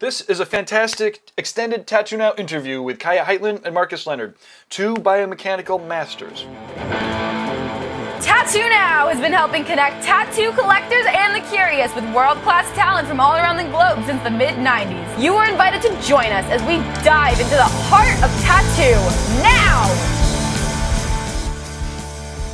This is a fantastic extended Tattoo Now interview with Kaija Heitland and Markus Lenhard, two biomechanical masters. Tattoo Now has been helping connect tattoo collectors and the curious with world-class talent from all around the globe since the mid-90s. You are invited to join us as we dive into the heart of tattoo now!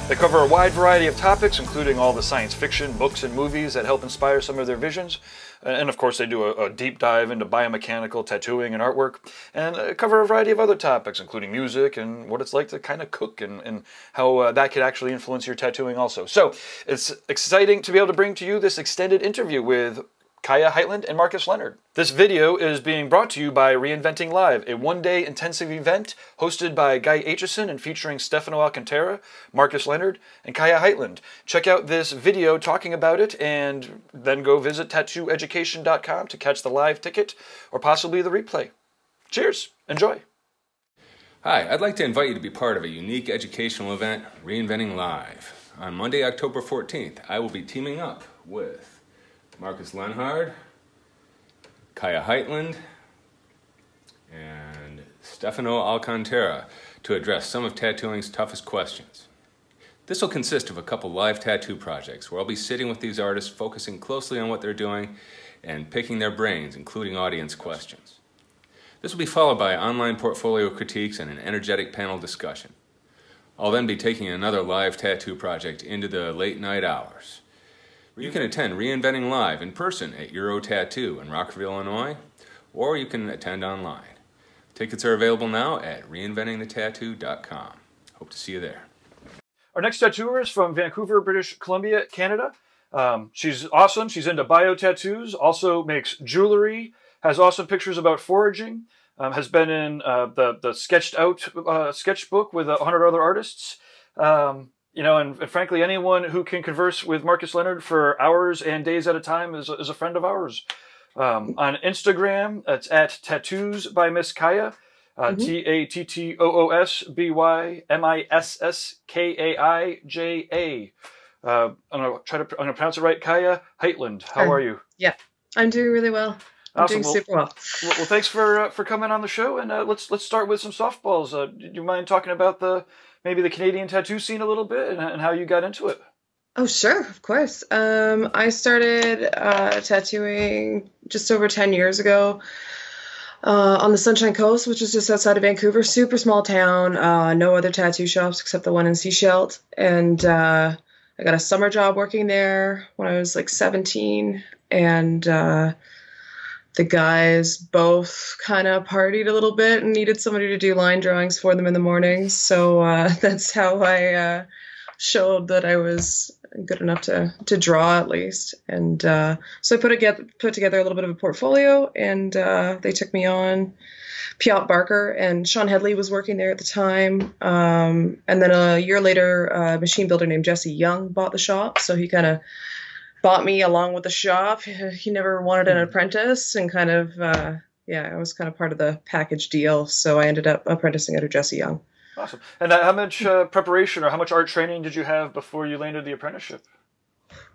They cover a wide variety of topics, including all the science fiction, books, and movies that help inspire some of their visions. And of course, they do a, a deep dive into biomechanical tattooing and artwork, and uh, cover a variety of other topics, including music and what it's like to kind of cook and, and how uh, that could actually influence your tattooing also. So it's exciting to be able to bring to you this extended interview with Kaija Heitland and Markus Lenhard. This video is being brought to you by Reinventing Live, a one-day intensive event hosted by Guy Aitchison and featuring Stefano Alcantara, Markus Lenhard, and Kaija Heitland. Check out this video talking about it and then go visit tattooeducation.com to catch the live ticket or possibly the replay. Cheers! Enjoy! Hi, I'd like to invite you to be part of a unique educational event, Reinventing Live. On Monday, October 14th, I will be teaming up with Markus Lenhard, Kaija Heitland, and Stefano Alcantara to address some of tattooing's toughest questions. This will consist of a couple live tattoo projects where I'll be sitting with these artists, focusing closely on what they're doing and picking their brains, including audience questions. This will be followed by online portfolio critiques and an energetic panel discussion. I'll then be taking another live tattoo project into the late night hours. You can attend Reinventing Live in person at Euro Tattoo in Rockville, Illinois, or you can attend online. Tickets are available now at reinventingthetattoo.com. Hope to see you there. Our next tattooer is from Vancouver, British Columbia, Canada. Um, she's awesome. She's into bio tattoos, also makes jewelry, has awesome pictures about foraging, um, has been in uh, the, the sketched out uh, sketchbook with a hundred other artists. Um, you know, and, and, frankly, anyone who can converse with Markus Lenhard for hours and days at a time is, is a friend of ours. Um, on Instagram, it's at Tattoos by Miss Kaija, uh, mm-hmm. T A T T O O S B Y M I S S K A I J A. Uh, I'm gonna try to I'm gonna pronounce it right. Kaija Heitland, how are you? Yeah, I'm doing really well. I'm awesome. doing well, super well. well. well. thanks for uh, for coming on the show, and uh, let's let's start with some softballs. Uh, do you mind talking about the maybe the Canadian tattoo scene a little bit and, and how you got into it? Oh, sure, of course. Um, I started uh, tattooing just over 10 years ago uh, on the Sunshine Coast, which is just outside of Vancouver. Super small town, uh, no other tattoo shops except the one in Sechelt. And uh, I got a summer job working there when I was like 17. And uh, the guys both kind of partied a little bit and needed somebody to do line drawings for them in the morning. So uh, that's how I uh, showed that I was good enough to to draw at least. And uh, so I put together put together a little bit of a portfolio, and uh, they took me on. Piot Barker and Sean Headley was working there at the time. Um, and then a year later, a machine builder named Jesse Young bought the shop, so he kind of bought me along with the shop. He never wanted an hmm. apprentice, and kind of uh, yeah, I was kind of part of the package deal. So I ended up apprenticing under Jesse Young. Awesome. And uh, how much uh, preparation or how much art training did you have before you landed the apprenticeship?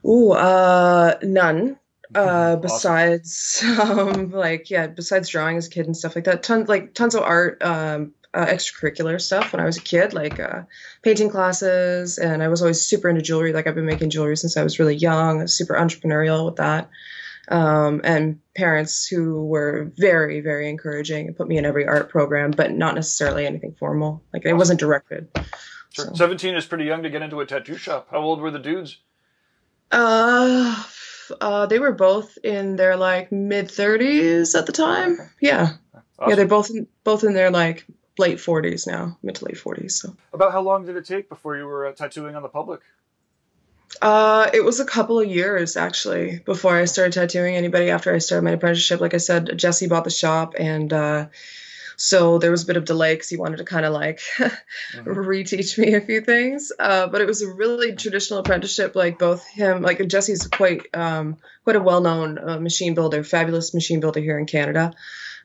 Ooh, uh, none. Uh, besides, um, like yeah, besides drawing as a kid and stuff like that, tons like tons of art, um, uh, extracurricular stuff when I was a kid, like uh, painting classes, and I was always super into jewelry. Like I've been making jewelry since I was really young, super entrepreneurial with that. Um, and parents who were very, very encouraging and put me in every art program, but not necessarily anything formal. Like it wasn't directed. Sure. So. 17 is pretty young to get into a tattoo shop. How old were the dudes? Uh, uh, they were both in their like mid 30s at the time. Yeah. Awesome. Yeah, they're both in, both in their like late 40s now, mid to late 40s. So. About how long did it take before you were uh, tattooing on the public? Uh, it was a couple of years actually before I started tattooing anybody after I started my apprenticeship. Like I said, Jesse bought the shop and uh, so there was a bit of delay because he wanted to kind of like mm-hmm. reteach me a few things. Uh, but it was a really traditional apprenticeship. Like both him, like Jesse's quite um, quite a well known uh, machine builder, fabulous machine builder here in Canada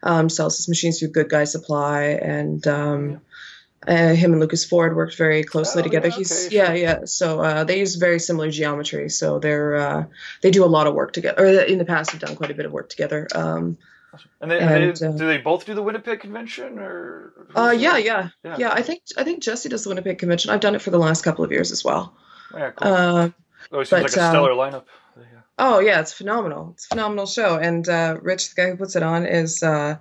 um, sells his machines through Good Guy Supply, and um, uh, him and Lucas Ford worked very closely oh, together. Yeah, He's okay, yeah, sure. yeah. So uh, they use very similar geometry. So they're uh, they do a lot of work together, or in the past have done quite a bit of work together. Um, And, they, and they, uh, do they both do the Winnipeg convention or? Uh, yeah, yeah, yeah, yeah, I think I think Jesse does the Winnipeg convention. I've done it for the last couple of years as well. Yeah, cool. Uh, Always seems but, like a stellar um, lineup. Oh yeah, it's phenomenal. It's a phenomenal show, and uh, Rich, the guy who puts it on, is uh,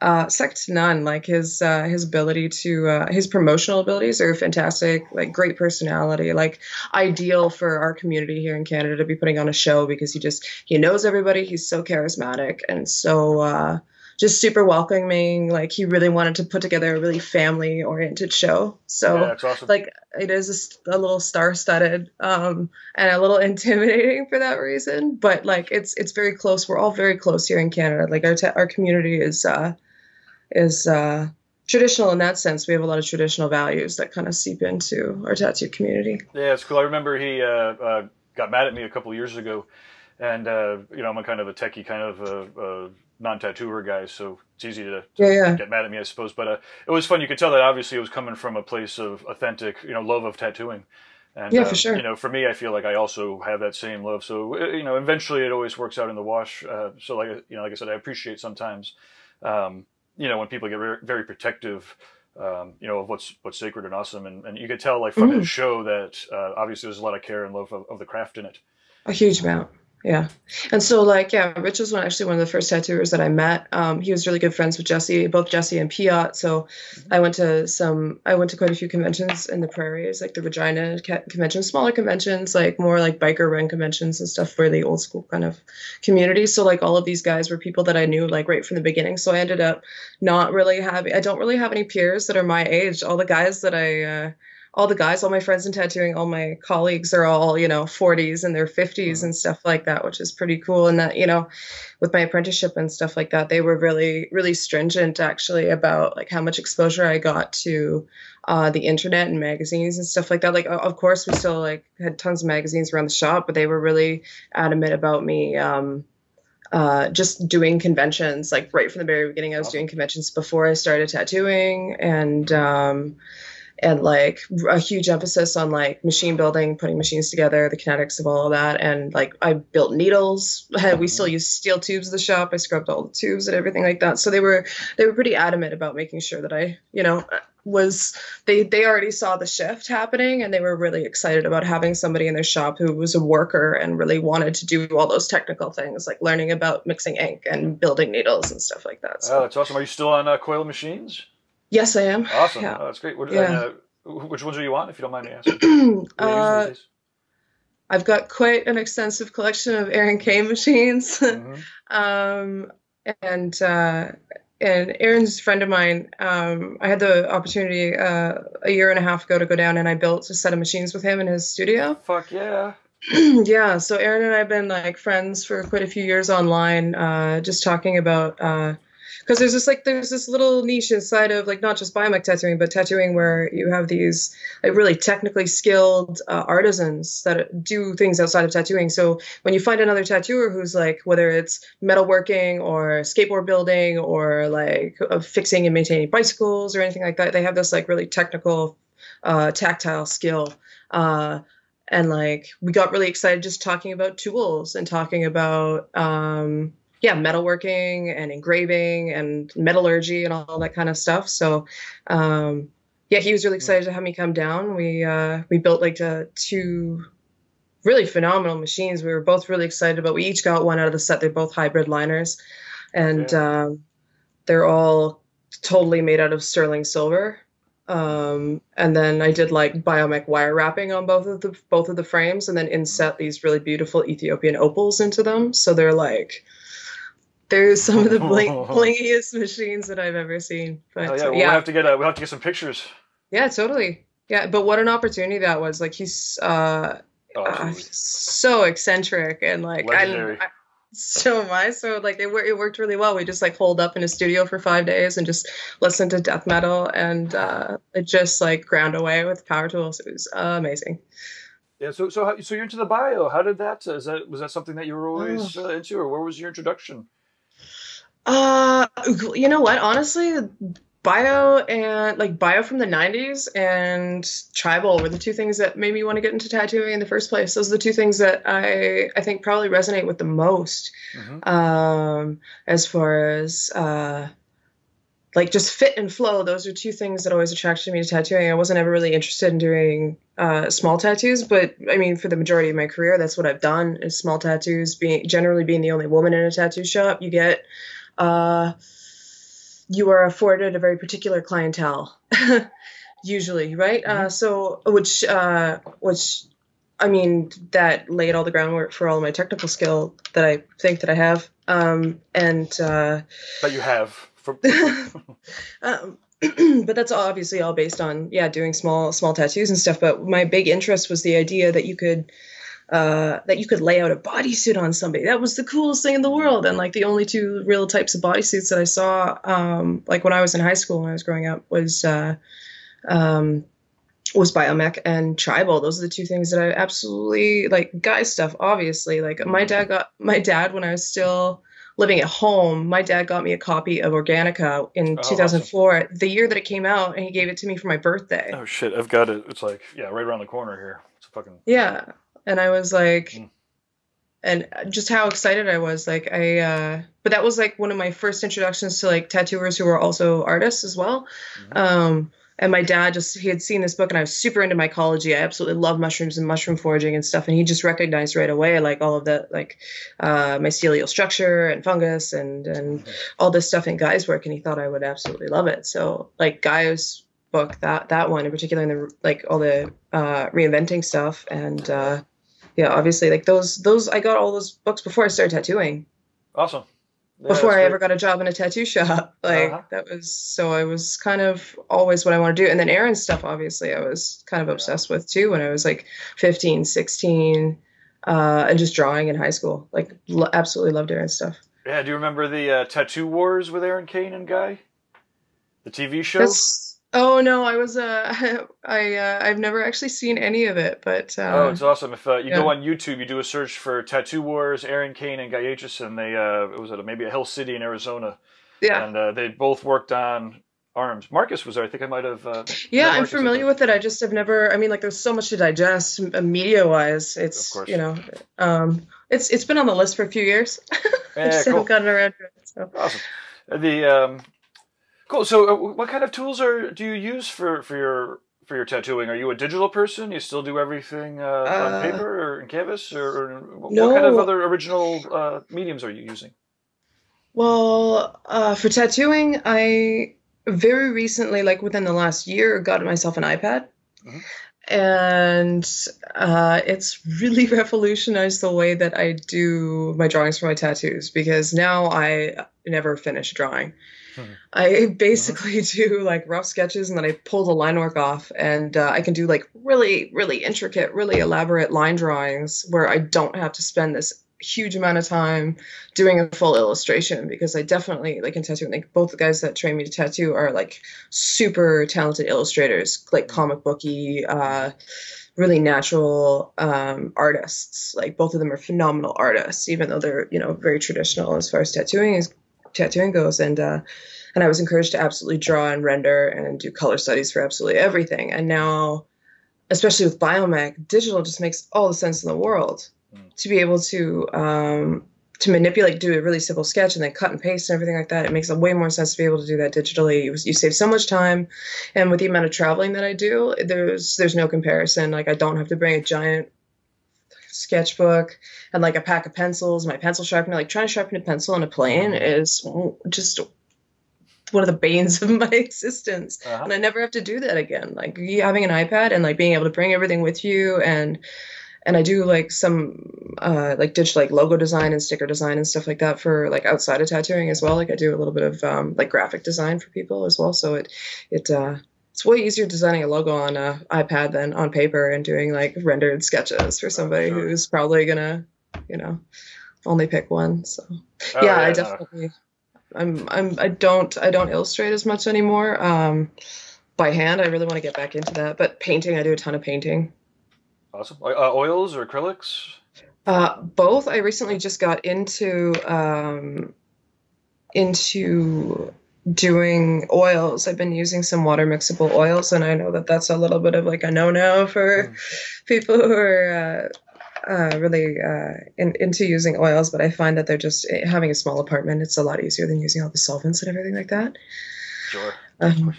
uh, second to none. Like his uh, his ability to uh, his promotional abilities are fantastic. Like great personality. Like ideal for our community here in Canada to be putting on a show because he just he knows everybody. He's so charismatic and so uh, just super welcoming. Like he really wanted to put together a really family oriented show. So yeah, awesome. like it is a, a little star studded um, and a little intimidating for that reason. But like it's it's very close. We're all very close here in Canada. Like our our community is. Uh, is uh, traditional in that sense. We have a lot of traditional values that kind of seep into our tattoo community. Yeah, it's cool. I remember he uh, uh, got mad at me a couple years ago, and uh, you know I'm a kind of a techie kind of non-tattooer guys, so it's easy to, to yeah, yeah. get mad at me, I suppose. But uh, it was fun. You could tell that obviously it was coming from a place of authentic, you know, love of tattooing. And, yeah, for uh, sure. You know, for me, I feel like I also have that same love. So you know, eventually it always works out in the wash. so like you know, like I said, I appreciate sometimes. Um, you know, when people get very, very protective, um, you know, of what's what's sacred and awesome, and, and you could tell like from mm. his show that uh, obviously there's a lot of care and love of, of the craft in it. A huge amount. Yeah. And so like, yeah, Rich was one, actually one of the first tattooers that I met. Um, he was really good friends with Jesse, both Jesse and Piot. So mm-hmm. I went to some, I went to quite a few conventions in the prairies, like the Regina convention, smaller conventions, like more like biker run conventions and stuff for the old school kind of community. So like all of these guys were people that I knew like right from the beginning. So I ended up not really having, I don't really have any peers that are my age. All the guys that I, uh, all the guys, all my friends in tattooing, all my colleagues are all, you know, 40s and their 50s mm-hmm. and stuff like that, which is pretty cool. And that, you know, with my apprenticeship and stuff like that, they were really, really stringent actually about like how much exposure I got to uh, the internet and magazines and stuff like that. Like, of course, we still like had tons of magazines around the shop, but they were really adamant about me. Um, uh, just doing conventions like right from the very beginning i was doing conventions before i started tattooing and um, and like a huge emphasis on like machine building, putting machines together, the kinetics of all of that. And like I built needles. We still use steel tubes in the shop. I scrubbed all the tubes and everything like that. So they were they were pretty adamant about making sure that I, you know, was they they already saw the shift happening and they were really excited about having somebody in their shop who was a worker and really wanted to do all those technical things like learning about mixing ink and building needles and stuff like that. So. Oh, that's awesome. Are you still on uh, coil machines? Yes, I am. Awesome. Yeah. Oh, that's great. What, yeah. Uh, which ones are you on, if you don't mind me asking? uh, I've got quite an extensive collection of Aaron K machines. Mm-hmm. um, and uh, and Aaron's a friend of mine. Um, I had the opportunity uh, a year and a half ago to go down and I built a set of machines with him in his studio. Fuck yeah. yeah, so Aaron and I have been like friends for quite a few years online, uh, just talking about uh, because there's this like there's this little niche inside of like not just biomech tattooing but tattooing where you have these like really technically skilled uh, artisans that do things outside of tattooing. So when you find another tattooer who's like whether it's metalworking or skateboard building or like uh, fixing and maintaining bicycles or anything like that they have this like really technical uh, tactile skill. Uh, and like we got really excited just talking about tools and talking about um, yeah, metalworking and engraving and metallurgy and all that kind of stuff. So, um, yeah, he was really excited to have me come down. We uh, we built like uh, two really phenomenal machines. We were both really excited about. We each got one out of the set. They're both hybrid liners, and um, they're all totally made out of sterling silver. Um, and then I did like biomech wire wrapping on both of the both of the frames, and then inset these really beautiful Ethiopian opals into them. So they're like they're some of the bling- blingiest machines that I've ever seen. But oh, yeah, well, yeah. we'll have to get uh, we'll have to get some pictures. Yeah, totally. Yeah, but what an opportunity that was! Like he's uh, oh, uh so eccentric and like I, so am I. So like it, it worked really well. We just like holed up in a studio for five days and just listened to death metal and uh, it just like ground away with power tools. It was uh, amazing. Yeah. So so how, so you're into the bio. How did that? Is that was that something that you were always uh, into, or where was your introduction? Uh, you know what? Honestly, bio and like bio from the 90s and tribal were the two things that made me want to get into tattooing in the first place those are the two things that i i think probably resonate with the most mm-hmm. um as far as uh like just fit and flow those are two things that always attracted me to tattooing i wasn't ever really interested in doing uh, small tattoos but i mean for the majority of my career that's what i've done is small tattoos being generally being the only woman in a tattoo shop you get uh you are afforded a very particular clientele, usually, right? Uh, mm-hmm. Uh, so, which, uh, which, I mean, that laid all the groundwork for all my technical skill that I think that I have, um, and uh, that you have. For- um, but that's obviously all based on yeah doing small small tattoos and stuff but my big interest was the idea that you could uh, that you could lay out a bodysuit on somebody. That was the coolest thing in the world. And like the only two real types of bodysuits that I saw, um, like when I was in high school when I was growing up, was uh, um, was biomech and tribal. Those are the two things that I absolutely like. Guy stuff, obviously. Like my dad got my dad when I was still living at home. My dad got me a copy of Organica in oh, 2004, awesome. the year that it came out, and he gave it to me for my birthday. Oh shit! I've got it. It's like yeah, right around the corner here. It's fucking yeah and I was like, mm. and just how excited I was. Like I, uh, but that was like one of my first introductions to like tattooers who were also artists as well. Mm-hmm. Um, and my dad just he had seen this book and I was super into mycology. I absolutely love mushrooms and mushroom foraging and stuff. And he just recognized right away like all of that like uh, mycelial structure and fungus and and mm-hmm. all this stuff in Guy's work. And he thought I would absolutely love it. So like Guy's book that that one in particular and the like all the uh, reinventing stuff and uh, yeah, obviously, like those those I got all those books before I started tattooing. Awesome. Yeah, before I ever got a job in a tattoo shop, like uh-huh. that was so I was kind of always what I want to do. And then Aaron's stuff, obviously, I was kind of obsessed with too when I was like 15, 16, uh, and just drawing in high school. Like, lo- absolutely loved Aaron's stuff. Yeah, do you remember the uh, Tattoo Wars with Aaron Cain and Guy? The TV show. That's, Oh no, I was uh, I uh, I've never actually seen any of it, but uh, oh, it's awesome. If uh, you yeah. go on YouTube, you do a search for Tattoo Wars, Aaron Cain and Guy Aitchison. They uh, it was at maybe a Hill City in Arizona. Yeah, and uh, they both worked on arms. Markus was there. I think I might have. Uh, yeah, I'm familiar with it. I just have never. I mean, like, there's so much to digest uh, media wise. It's you know, um, it's it's been on the list for a few years. Yeah, I just cool. haven't gotten around to it. So. Awesome. The um, Cool. So, uh, what kind of tools are do you use for for your for your tattooing? Are you a digital person? You still do everything uh, uh, on paper or in canvas, or, or no. what kind of other original uh, mediums are you using? Well, uh, for tattooing, I very recently, like within the last year, got myself an iPad. Mm-hmm and uh, it's really revolutionized the way that I do my drawings for my tattoos because now I never finish drawing. I basically do like rough sketches and then I pull the line work off, and uh, I can do like really, really intricate, really elaborate line drawings where I don't have to spend this huge amount of time doing a full illustration because I definitely like in tattooing. Like both the guys that train me to tattoo are like super talented illustrators, like comic booky, uh, really natural um, artists. Like both of them are phenomenal artists, even though they're you know very traditional as far as tattooing is tattooing goes and uh, and I was encouraged to absolutely draw and render and do color studies for absolutely everything. And now especially with biomech digital just makes all the sense in the world mm. to be able to um, to manipulate do a really simple sketch and then cut and paste and everything like that. It makes a way more sense to be able to do that digitally. You, you save so much time and with the amount of traveling that i do there's there's no comparison. Like i don't have to bring a giant sketchbook and like a pack of pencils, my pencil sharpener. Like trying to sharpen a pencil on a plane mm-hmm. is just one of the banes of my existence. Uh-huh. And I never have to do that again. Like having an iPad and like being able to bring everything with you and and I do like some uh, like digital like logo design and sticker design and stuff like that for like outside of tattooing as well. Like I do a little bit of um, like graphic design for people as well. So it it uh, it's way easier designing a logo on a iPad than on paper and doing like rendered sketches for somebody sure. who's probably gonna, you know, only pick one. So oh, yeah, yeah, I definitely I'm I'm I don't I don't illustrate as much anymore. Um by hand, I really want to get back into that. But painting, I do a ton of painting. Awesome. Uh, oils or acrylics? Uh, both. I recently just got into um, into doing oils. I've been using some water mixable oils, and I know that that's a little bit of like a no no for mm. people who are uh, uh, really uh, in, into using oils. But I find that they're just eh, having a small apartment. It's a lot easier than using all the solvents and everything like that. Sure. Um,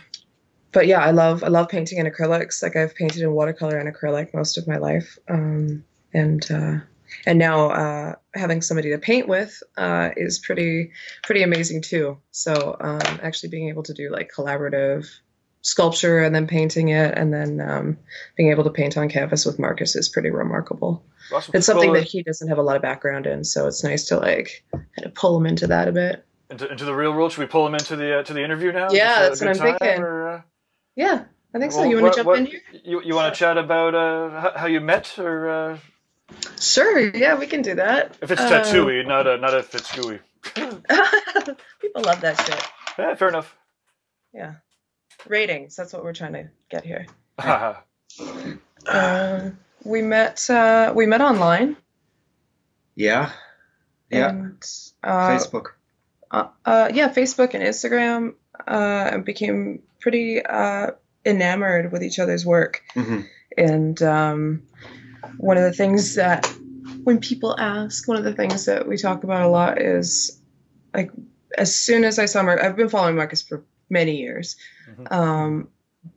but yeah, I love I love painting in acrylics. Like I've painted in watercolor and acrylic most of my life, um, and uh, and now uh, having somebody to paint with uh, is pretty pretty amazing too. So um, actually being able to do like collaborative sculpture and then painting it and then um, being able to paint on canvas with Markus is pretty remarkable. Awesome. It's something that he doesn't have a lot of background in, so it's nice to like kind of pull him into that a bit. Into, into the real world? Should we pull him into the uh, to the interview now? Yeah, that's what I'm thinking. Or, uh... Yeah, I think well, so. You want to jump what, in here? You, you want to chat about uh, how you met or? Uh? Sure. Yeah, we can do that. If it's tattooy, um, not a, not if it's gooey. People love that shit. Yeah, fair enough. Yeah. Ratings. That's what we're trying to get here. um, we met. Uh, we met online. Yeah. Yeah. And, uh, Facebook. Uh, uh, yeah, Facebook and Instagram. Uh, became pretty uh, enamored with each other's work, mm-hmm. and um, one of the things that when people ask, one of the things that we talk about a lot is like as soon as I saw Mark, I've been following Markus for many years, mm-hmm. um,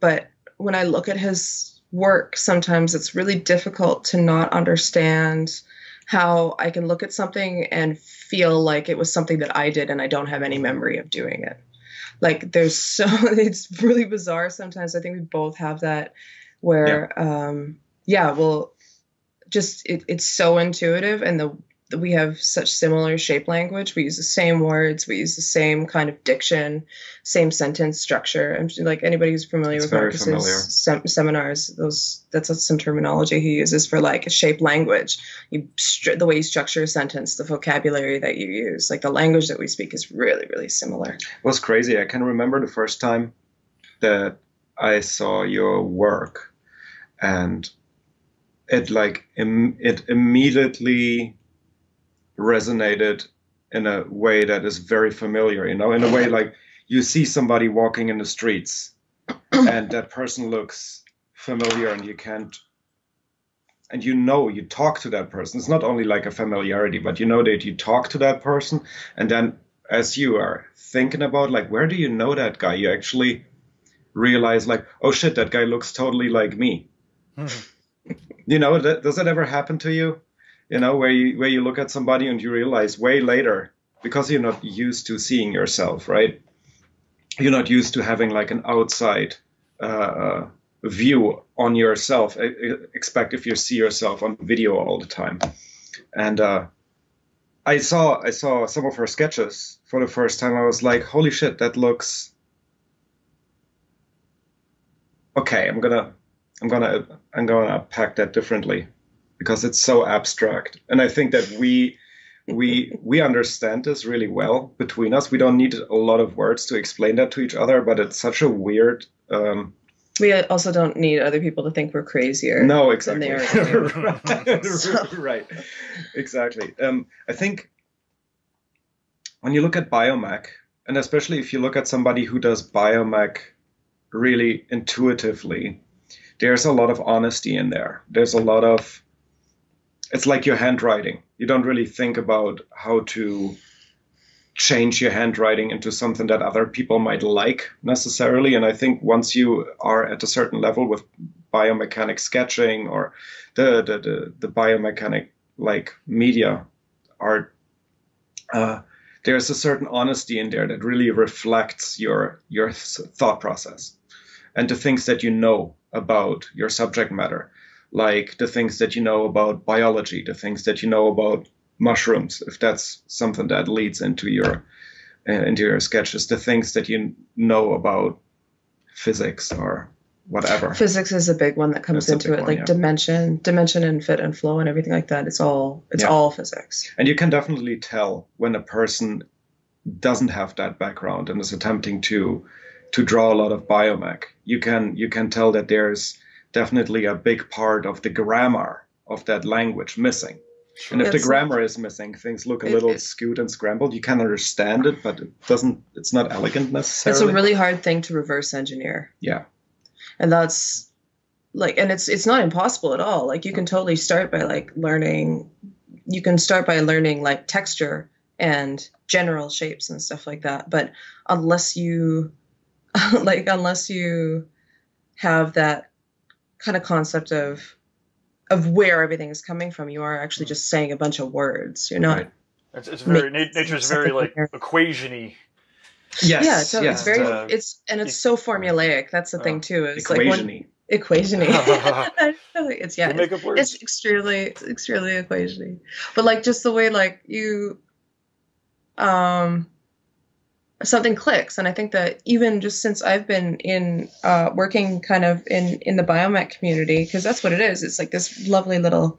but when I look at his work, sometimes it's really difficult to not understand how I can look at something and feel like it was something that I did and I don't have any memory of doing it. Like there's so it's really bizarre sometimes. I think we both have that where yeah, um, yeah well just it, it's so intuitive and the we have such similar shape language. We use the same words. We use the same kind of diction, same sentence structure. And like anybody who's familiar it's with Markus's sem- seminars, those that's some terminology he uses for like a shape language. You the way you structure a sentence, the vocabulary that you use, like the language that we speak, is really really similar. It was crazy? I can remember the first time that I saw your work, and it like Im- it immediately resonated in a way that is very familiar you know in a way like you see somebody walking in the streets and that person looks familiar and you can't and you know you talk to that person. It's not only like a familiarity but you know that you talk to that person and then as you are thinking about like where do you know that guy? You actually realize like oh shit that guy looks totally like me hmm. You know, does that ever happen to you? You know, where you where you look at somebody and you realize way later because you're not used to seeing yourself, right? You're not used to having like an outside uh, view on yourself. Expect if you see yourself on video all the time, and uh, I saw I saw some of her sketches for the first time. I was like, holy shit, that looks okay. I'm gonna I'm gonna I'm gonna pack that differently because it's so abstract. And I think that we we we understand this really well between us. We don't need a lot of words to explain that to each other, but it's such a weird. Um, we also don't need other people to think we're crazier. No, exactly. right. so. right, exactly. Um, I think when you look at biomech, and especially if you look at somebody who does biomech really intuitively, there's a lot of honesty in there. There's a lot of it's like your handwriting. You don't really think about how to change your handwriting into something that other people might like necessarily. And I think once you are at a certain level with biomechanic sketching or the the the, the biomechanic like media art, uh, there's a certain honesty in there that really reflects your your thought process and the things that you know about your subject matter, like the things that you know about biology, the things that you know about mushrooms, if that's something that leads into your uh, into your sketches, the things that you know about physics or whatever. Physics is a big one that comes That's into it, one, like yeah. dimension, dimension and fit and flow and everything like that. It's all it's yeah. all physics. And you can definitely tell when a person doesn't have that background and is attempting to to draw a lot of biomech. You can you can tell that there's definitely a big part of the grammar of that language missing. And if the It's grammar is missing, things look a little it- skewed and scrambled. You can understand it, but it doesn't. It's not elegant necessarily. It's a really hard thing to reverse engineer. yeah. and that's like and it's it's not impossible at all like you can totally start by like learning you can start by learning like texture and general shapes and stuff like that but unless you like unless you have that kind of concept of of where everything is coming from you are actually just saying a bunch of words you're not Right. It's, it's very Makes na- nature's very like there. equation-y. Yes. yeah so yes, it's very uh, it's and it's so formulaic that's the uh, thing too it's like one equation-y. equationy it's yeah You make up words. it's extremely it's extremely equationy but like just the way like you um something clicks. And i think that even just since i've been in uh working kind of in in the biomech community because that's what it is. It's like this lovely little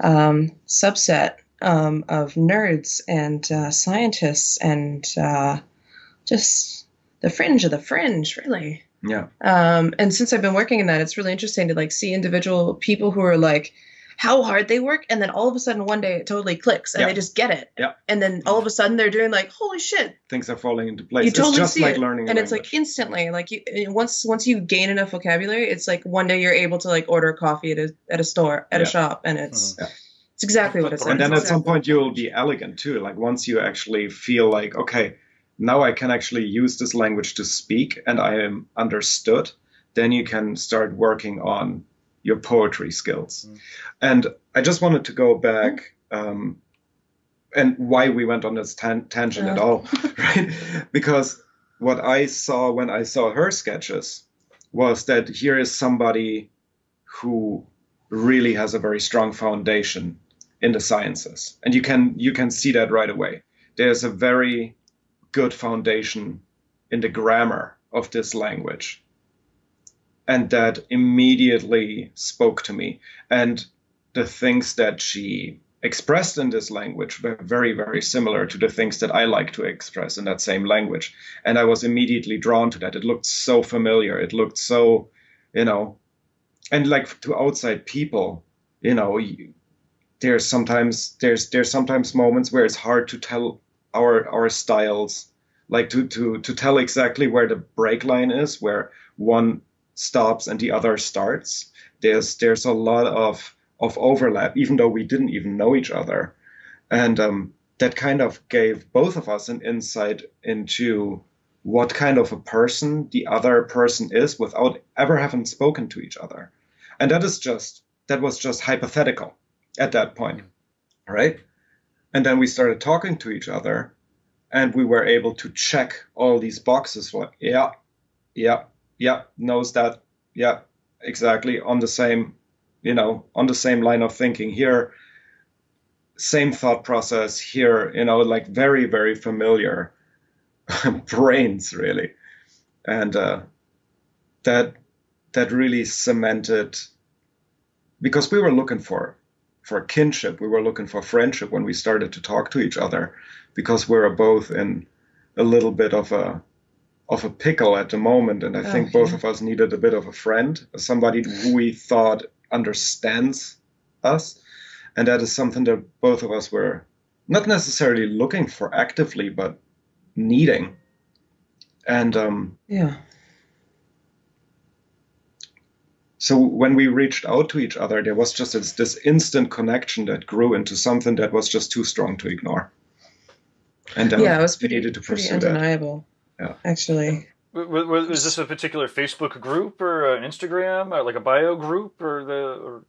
um subset um of nerds and uh, scientists and uh just the fringe of the fringe really. Yeah. um, and since I've been working in that, it's really interesting to like see individual people who are like how hard they work, and then all of a sudden one day it totally clicks and Yeah. they just get it. Yeah. And then all of a sudden they're doing like holy shit, Things are falling into place. you totally it's just see like it, learning, and it's like instantly like you once once you gain enough vocabulary, it's like one day you're able to like order coffee at a at a store at a shop, and it's mm-hmm. Yeah. it's exactly what it's. Like. And then at some point you'll be elegant too like once you actually feel like okay now i can actually use this language to speak and i am understood then you can start working on your poetry skills. Mm. and i just wanted to go back um, and why we went on this tan- tangent at all right? Because what i saw when i saw her sketches was that here is somebody who really has a very strong foundation in the sciences. And you can you can see that right away. There's a very good foundation in the grammar of this language and that immediately spoke to me. And the things that she expressed in this language were very very similar to the things that i like to express in that same language. And i was immediately drawn to that. It looked so familiar. It looked so you know and like to outside people you know there's sometimes there's there's sometimes moments where it's hard to tell our our styles like to to to tell exactly where the break line is where one stops and the other starts there's there's a lot of of overlap even though we didn't even know each other. And um, that kind of gave both of us an insight into what kind of a person the other person is without ever having spoken to each other. And that is just that was just hypothetical at that point right? And then we started talking to each other and we were able to check all these boxes like yeah yeah yeah knows that. Yeah exactly. On the same you know on the same line of thinking here. Same thought process here you know like very very familiar brains really. And uh, that that really cemented because we were looking for for kinship. We were looking for friendship when we started to talk to each other because we're both in a little bit of a of a pickle at the moment and i Oh, think both of us needed a bit of a friend somebody who we thought understands us and that is something that both of us were not necessarily looking for actively but needing and um, yeah. so when we reached out to each other there was just this, this instant connection that grew into something that was just too strong to ignore and then yeah, it was pretty, needed to pretty pursue that undeniable. Yeah. Actually, W- w- Was, was this a particular Facebook group or an Instagram or like a bio group or the or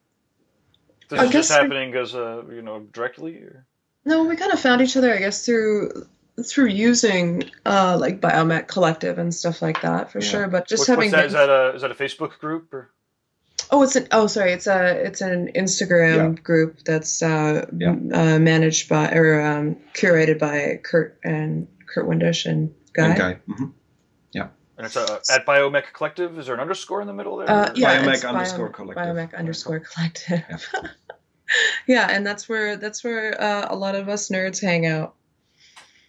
this I is just guess I- happening as a you know directly or no, we kind of found each other, I guess, through through using uh, like Biomech Collective and stuff like that for Yeah. sure. But just what's, having what's that? been- Is that a is that a Facebook group or oh, it's an oh sorry, it's a it's an Instagram group that's uh, Yeah. uh, managed by or um, curated by Kurt and Kurt Windish and Guy. And Guy. Mhm. and it's a, at Biomech Collective? Is there an underscore in the middle there? Uh, yeah, Biomech it's underscore Biomech- collective. Biomech underscore collective. Yeah. Yeah. and that's where that's where uh, a lot of us nerds hang out.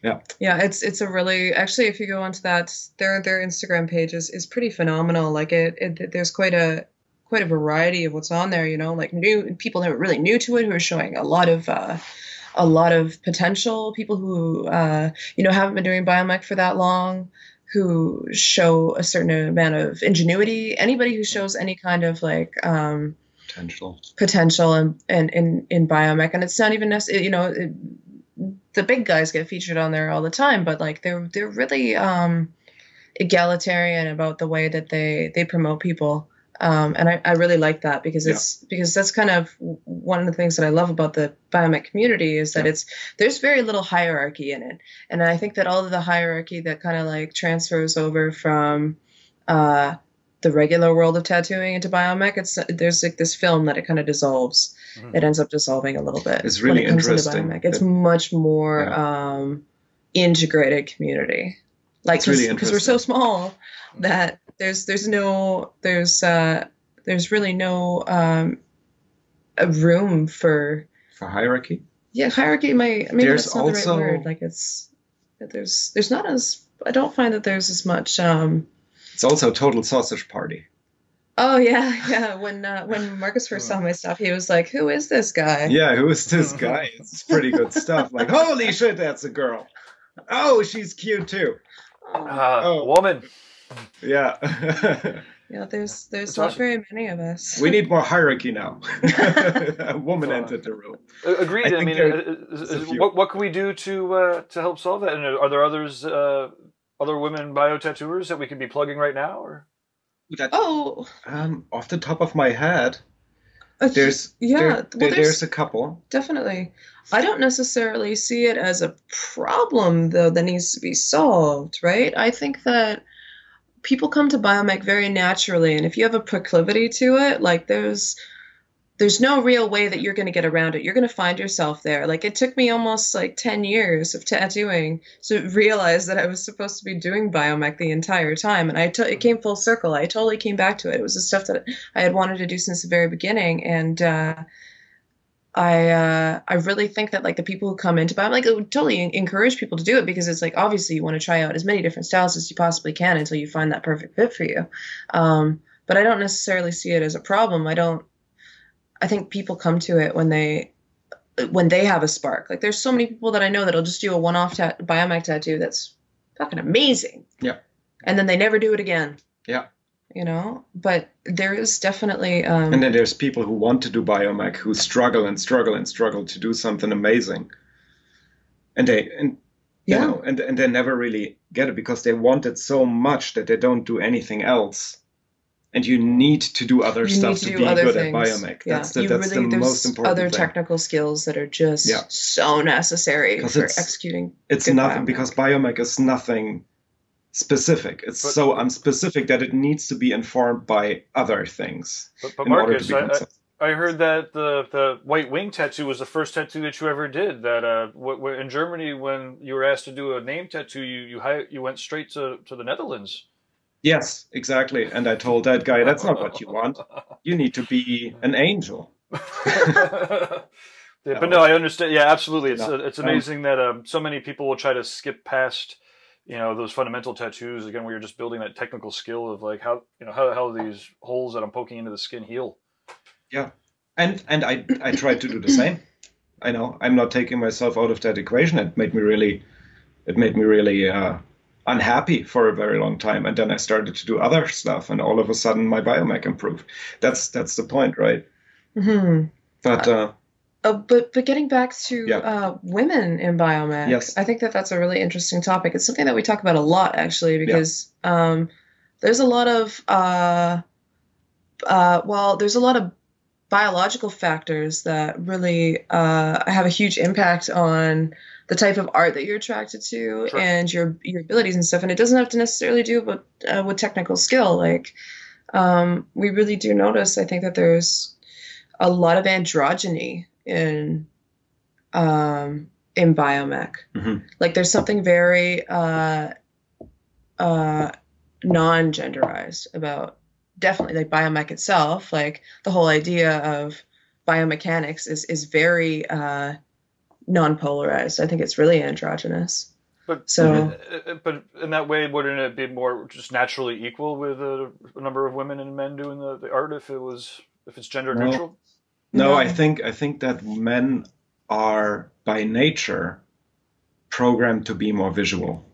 Yeah. Yeah, it's it's a really actually if you go onto that their their Instagram page is, is pretty phenomenal. Like it, it there's quite a quite a variety of what's on there. You know, like new people that are really new to it who are showing a lot of. Uh, a lot of potential people who uh, you know haven't been doing biomech for that long who show a certain amount of ingenuity. Anybody who shows any kind of like um, Potential. potential in, in, in, in biomech. And it's not even necessary you know it, the big guys get featured on there all the time but like they're they're really um egalitarian about the way that they they promote people um and i, I really like that because it's because that's kind of one of the things that i love about the biomech community is that Yeah. it's there's very little hierarchy in it and i think that all of the hierarchy that kind of like transfers over from uh the regular world of tattooing into biomech it's there's like this film that it kind of dissolves Mhm. it ends up dissolving a little bit It's when really it comes into interesting biomech. it's that- much more Yeah. um integrated community like It's really because we're so small that there's there's no there's uh there's really no um a room for For hierarchy. yeah hierarchy might maybe There's that's not the right word like it's there's there's not as i don't find that there's as much um It's also a total sausage party. oh yeah yeah when uh when markus first saw my stuff he was like who is this guy Yeah, who is this guy? It's pretty good stuff. Like, holy shit, that's a girl. Oh, she's cute too. Uh, Oh. Woman. Yeah. yeah there's there's That's not awesome. very many of us we need more hierarchy now. a woman Uh, entered the room. Agreed. I I, mean, there- uh, is- is- what, what can we do to uh, to help solve that? And are there others, uh, other women bio tattooers that we could be plugging right now? Or oh Um, off the top of my head, uh, there's yeah there- well, there's, there's a couple. definitely i don't necessarily see it as a problem though that needs to be solved right i think that people come to biomech very naturally and if you have a proclivity to it like there's there's no real way that you're going to get around it. You're going to find yourself there. Like it took me almost like 10 years of tattooing to realize that i was supposed to be doing biomech the entire time and i t- it came full circle. I totally came back to it. It was the stuff that i had wanted to do since the very beginning and uh I uh, I really think that like the people who come into biomech, like I would totally encourage people to do it because it's like obviously you want to try out as many different styles as you possibly can until you find that perfect fit for you. Um, but I don't necessarily see it as a problem. I don't. I think people come to it when they when they have a spark. Like there's so many people that I know that'll just do a one-off ta- biomech tattoo that's fucking amazing. Yeah. And then they never do it again. Yeah. You know, but there is definitely um, And then there's people who want to do biomech who struggle and struggle and struggle to do something amazing. And they and you Yeah. know, and and they never really get it because they want it so much that they don't do anything else. And you need to do other you stuff to to be good things. at biomech. Yeah. That's the you that's really, the most important other thing. technical skills that are just Yeah. so necessary for executing. it's nothing biomech. because biomech is nothing specific. It's But- so unspecific that it needs to be informed by other things but, but Markus, I. I, I heard that the the white wing tattoo was the first tattoo that you ever did. That uh, w- w- in Germany, when you were asked to do a name tattoo, you you hi- you went straight to, to the Netherlands. Yes, exactly. And I told that guy, that's not what you want. You need to be an angel. yeah, but no, I understand. Yeah, absolutely. It's No. it's Um, amazing that um, so many people will try to skip past, you know, those fundamental tattoos again, where you're just building that technical skill of like how you know how how these holes that I'm poking into the skin heal. Yeah. And and I I tried to do the same. I know I'm not taking myself out of that equation. It made me really, it made me really uh, unhappy for a very long time. And then I started to do other stuff, and all of a sudden my biomech improved. That's that's the point, right? hmm But uh, Uh, but but getting back to Yeah. uh, women in biomech, Yes. I think that that's a really interesting topic. It's something that we talk about a lot actually because um, there's a lot of uh, uh, well, there's a lot of biological factors that really uh, have a huge impact on the type of art that you're attracted to Sure. and your your abilities and stuff. And it doesn't have to necessarily do with uh, with technical skill. Like um, we really do notice, I think that there's a lot of androgyny in um, in biomech. Mhm. Like there's something very uh, uh, non-genderized about definitely like biomech itself. Like the whole idea of biomechanics is is very uh, non-polarized. I think it's really androgynous. But So- uh, but in that way, wouldn't it be more just naturally equal with a, a number of women and men doing the, the art if it was if it's gender No. neutral? No, I think I think that men are by nature programmed to be more visual.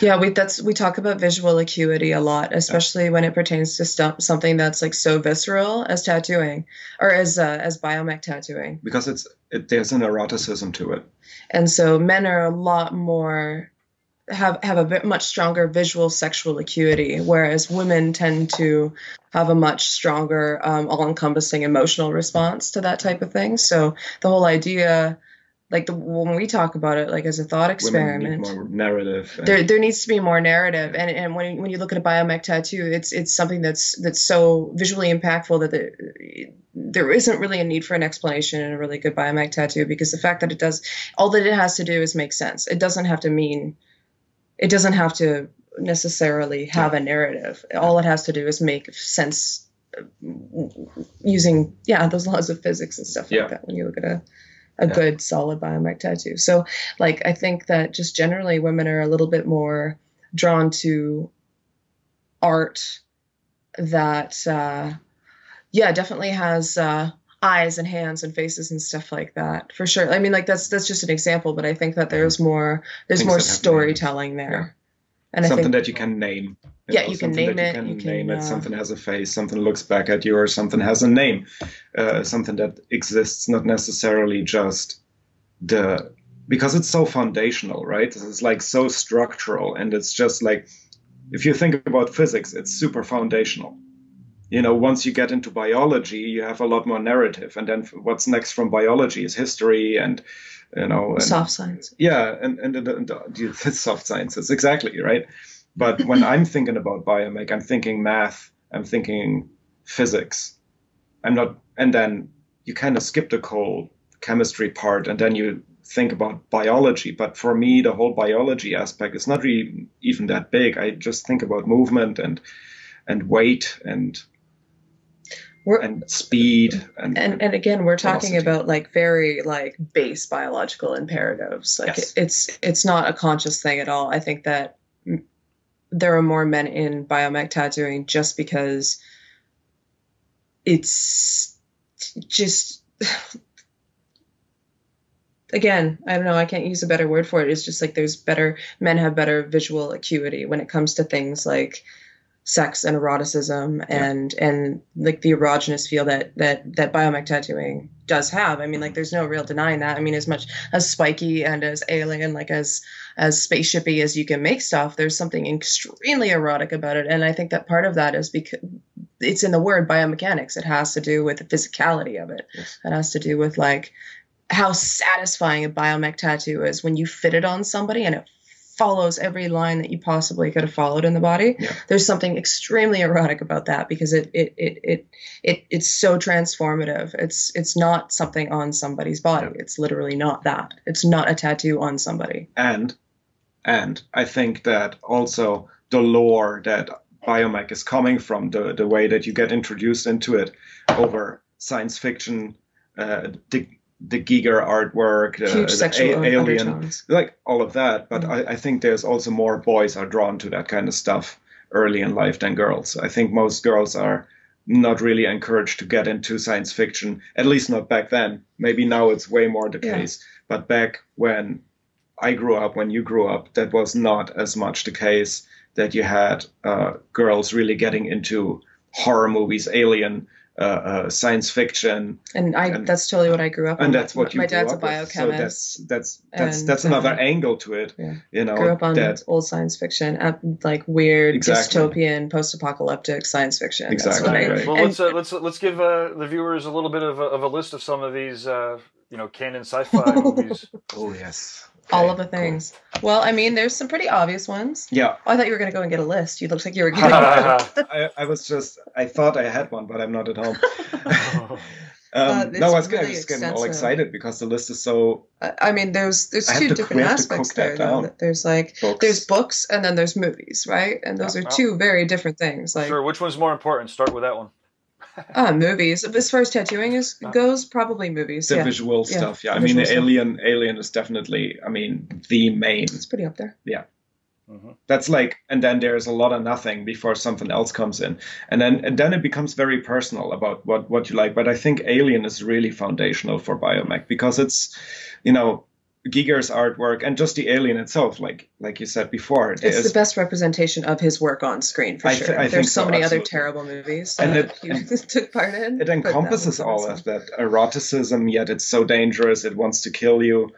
Yeah, we that's we talk about visual acuity a lot, especially when it pertains to stuff something that's like so visceral as tattooing or as uh, as biomech tattooing. because it's it, there's an eroticism to it. And so men are a lot more have have a bit much stronger visual sexual acuity, whereas women tend to have a much stronger um, all-encompassing emotional response to that type of thing. So the whole idea, like the, when we talk about it, like as a thought experiment, more narrative. there there needs to be more narrative and and when when you look at a biomech tattoo it's it's something that's that's so visually impactful that the, there isn't really a need for an explanation in a really good biomech tattoo because the fact that it does all that it has to do is make sense it doesn't have to mean it doesn't have to necessarily have a narrative all it has to do is make sense uh, using yeah those laws of physics and stuff Yeah. like that when you look at a a Yeah. good solid biomech tattoo so like i think that just generally women are a little bit more drawn to art that uh yeah definitely has uh eyes and hands and faces and stuff like that for sure i mean like that's that's just an example but i think that there's more there's Things more storytelling there and i something think that you can name. Yeah, you can name it, You can you can, name it. uh, Something has a face. Something looks back at you, or something has a name. Uh, something that exists, not necessarily just the because it's so foundational, right? It's like so structural, and it's just like if you think about physics, it's super foundational. You know, once you get into biology, you have a lot more narrative, and then what's next from biology is history and you know and, soft science yeah, and and, and, and uh, the soft sciences exactly right. But when I'm thinking about biomech, I'm thinking math, I'm thinking physics. I'm not, and then you kind of skip the whole chemistry part, and then you think about biology. But for me, the whole biology aspect is not really even that big. I just think about movement and and weight and we're and speed and, and and again we're talking Velocity. about like very like base biological imperatives like Yes. it, it's it's not a conscious thing at all i think that there are more men in biomech tattooing just because it's just again i don't know i can't use a better word for it it's just like there's better men have better visual acuity when it comes to things like sex and eroticism and and like the erogenous feel that that that biomech tattooing does have. I mean like there's no real denying that. I mean as much as spiky and as alien like as as spaceshipy as you can make stuff there's something extremely erotic about it. And i think that part of that is because it's in the word biomechanics. It has to do with the physicality of it. Yes. it has to do with like how satisfying a biomech tattoo is when you fit it on somebody and it follows every line that you possibly could have followed in the body. Yeah. There's something extremely erotic about that because it it it it, it it's so transformative. It's it's not something on somebody's body. It's literally not that. It's not a tattoo on somebody. and and I think that also the lore that biomech is coming from, the the way that you get introduced into it over science fiction, uh, the Giger artwork, uh, the a- alien, undertones. like all of that. But Mhm. I, I think there's also more boys are drawn to that kind of stuff early in life than girls. I think most girls are not really encouraged to get into science fiction, at least not back then. Maybe now it's way more the Yeah. case. But back when I grew up, when you grew up, that was not as much the case that you had uh, girls really getting into horror movies, alien, uh, uh, science fiction, And I And- that's totally what I grew up on. and that's what you my grew dad's a up with. biochemist. So that's that's that's and, that's another uh, angle to it. yeah. You know grew up on that old science fiction, uh, like weird Exactly. dystopian, post-apocalyptic science fiction. That's Exactly, what I- right. Well, and- let's uh, let's let's give uh, the viewers a little bit of a, of a list of some of these, uh, you know, canon sci-fi movies. oh yes, all of the cool. things. Well, I mean, there's some pretty obvious ones. Yeah, Oh, I thought you were going to go and get a list. You looked like you were getting. I, I was just I thought I had one, but I'm not at home. um, Uh, no, I was, I really was getting all excited because the list is so I I mean, there's there's I two different to aspects cook that there. though. down. There's like books. there's books and then there's movies, right? And those Yeah. are two very different things. Like sure, which one's more important? Start with that one. Uh, movies. As far as tattooing is goes, probably movies. The yeah, visual Yeah. stuff, yeah. The I mean, stuff. Alien, Alien is definitely, I mean, the main. it's pretty up there. Yeah, that's like, and then there's a lot of nothing before something else comes in, and then and then it becomes very personal about what what you like. But I think Alien is really foundational for Biomech because it's, you know, Giger's artwork and just the Alien itself, like like you said before, It's there's- the best representation of his work on screen for I sure. There's so, so, many other terrible movies And that it- he and took part in. it encompasses all awesome. of that eroticism yet it's so dangerous it wants to kill you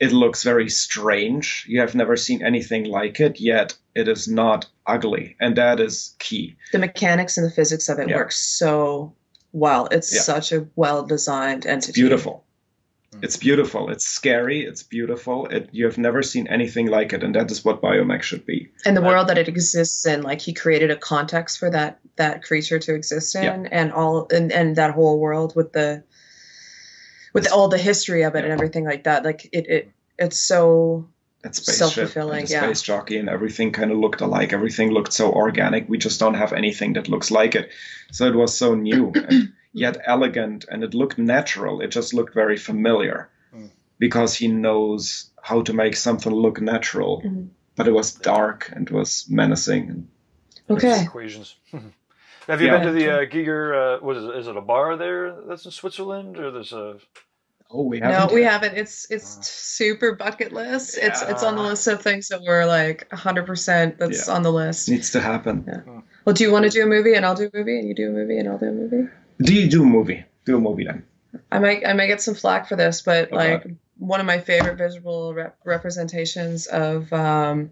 it looks very strange you have never seen anything like it yet it is not ugly and that is key The mechanics and the physics of it Yeah. work so well. It's Yeah. such a well designed entity. it's beautiful Hmm. it's beautiful. It's scary. It's beautiful. It you have never seen anything like it and that is what biomech should be. And the uh, world that it exists in like he created a context for that that creature to exist in Yeah. and all and, and that whole world with the with all the history of it and everything like that. Like it, it hmm. it's so that spaceship Self-fulfilling, yeah. space jockey and everything kind of looked alike. Everything looked so organic. We just don't have anything that looks like it. So it was so new yet elegant and it looked natural it just looked very familiar because he knows how to make something look natural Mhm. but it was dark and was menacing okay Equations. Have you Yeah. been to the uh, Giger? Uh, what is it? Is it a bar there that's in Switzerland, or there's a? oh we no haven't we yet. haven't it's it's super bucket list it's it's on the list of things that we're like 100% that's Yeah. on the list needs to happen well do you want to do a movie and i'll do a movie and you do a movie and i'll do a movie do you do a movie do a movie then I might I might get some flack for this, but Oh, like God. one of my favorite visual rep- representations of um,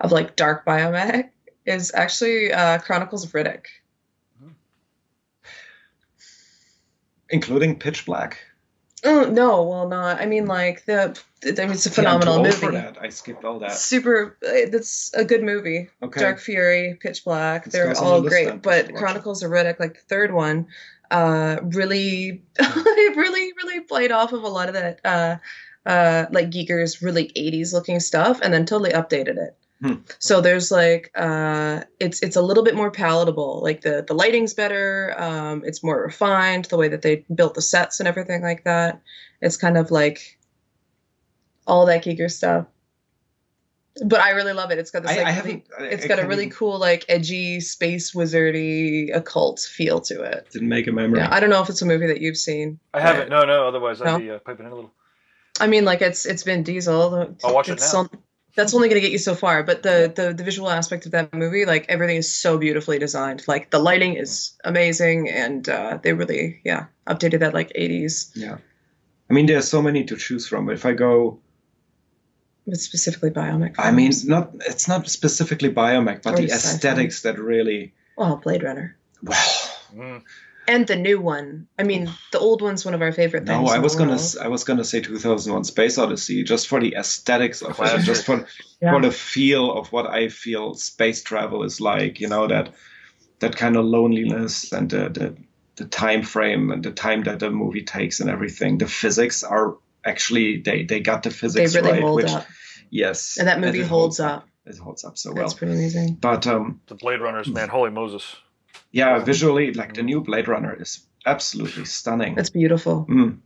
of like dark biomech is actually uh, Chronicles of Riddick. including pitch black Oh no, well not. I mean like the, I mean, it's a See, I'm too phenomenal old movie. i skipped all that Super, That's a good movie. Okay. Dark Fury, Pitch Black, they're goes on the all great. then. But Chronicles of Riddick, like the third one, uh, really, really, really played off of a lot of that, uh, uh, like Giger's really 80s looking stuff, and then totally updated it. Hmm. So there's like, uh, it's it's a little bit more palatable. Like the the lighting's better. Um, it's more refined. The way that they built the sets and everything like that. It's kind of like all that Giger stuff. But I really love it. It's got this like I really- haven't- I- it's I got a really cool like edgy space wizardy occult feel to it. didn't make a memory Yeah, I don't know if it's a movie that you've seen. I haven't. No, no. Otherwise, I'd be uh, piping in a little. I mean, like it's it's Vin Diesel. I'll watch it It's now. some- that's only going to get you so far. But the, the the visual aspect of that movie, like everything is so beautifully designed. Like the lighting is amazing, and uh, they really yeah updated that like 80s, Yeah. I mean, there's so many to choose from. If I go, but specifically Biomech. I mean, films. not it's not specifically biomech, but Or the sci-fi. aesthetics that really, well, Blade Runner. well, Mm. And the new one. I mean, the old one's one of our favorite things. no, I was gonna, world. s- I was gonna say 2001: Space Odyssey, just for the aesthetics of it, just for Yeah. for the feel of what I feel space travel is like. You know that that kind of loneliness and the the, the time frame and the time that the movie takes and everything. The physics are actually they they got the physics They physics really right, hold which up. yes, And that movie it holds up. It holds up so well. That's pretty amazing. But um, The Blade Runners, man, holy Moses. Yeah, visually, like the new Blade Runner is absolutely stunning. It's beautiful. Mm,